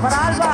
para Alba.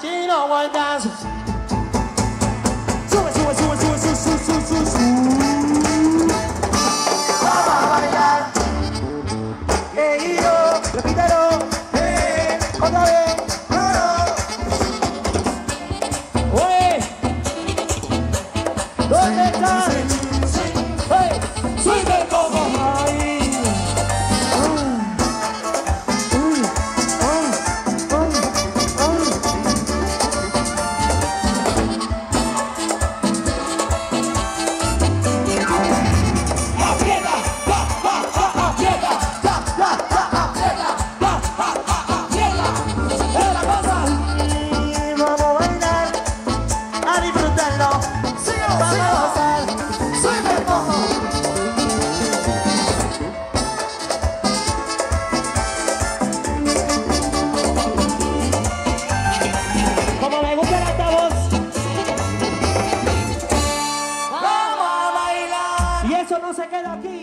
Jane always dances. no se queda aquí.